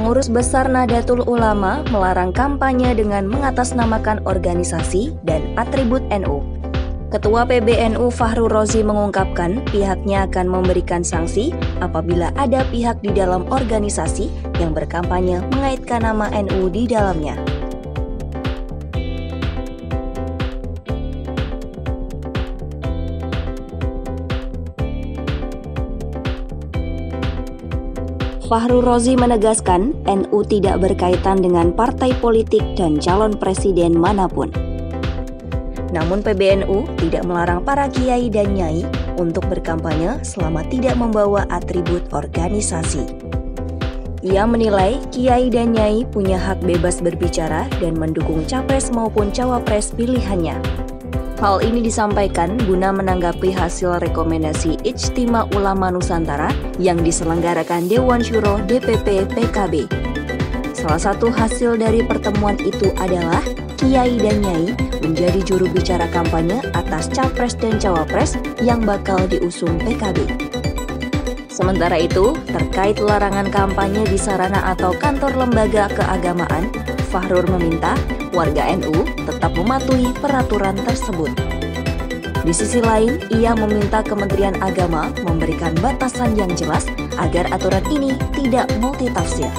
Pengurus Besar Nahdlatul Ulama melarang kampanye dengan mengatasnamakan organisasi dan atribut NU. Ketua PBNU Fahru Rozi mengungkapkan pihaknya akan memberikan sanksi apabila ada pihak di dalam organisasi yang berkampanye mengaitkan nama NU di dalamnya. Fahru Rozi menegaskan NU tidak berkaitan dengan partai politik dan calon presiden mana pun. Namun PBNU tidak melarang para kiai dan nyai untuk berkampanye selama tidak membawa atribut organisasi. Ia menilai kiai dan nyai punya hak bebas berbicara dan mendukung capres maupun cawapres pilihannya. Hal ini disampaikan guna menanggapi hasil rekomendasi Ijtima Ulama Nusantara yang diselenggarakan Dewan Syuro DPP PKB. Salah satu hasil dari pertemuan itu adalah Kiai dan Nyai menjadi juru bicara kampanye atas capres dan cawapres yang bakal diusung PKB. Sementara itu, terkait larangan kampanye di sarana atau kantor lembaga keagamaan, Fahrur meminta warga NU tetap mematuhi peraturan tersebut. Di sisi lain, ia meminta Kementerian Agama memberikan batasan yang jelas agar aturan ini tidak multitafsir.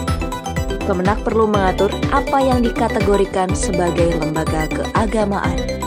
Kemenak perlu mengatur apa yang dikategorikan sebagai lembaga keagamaan.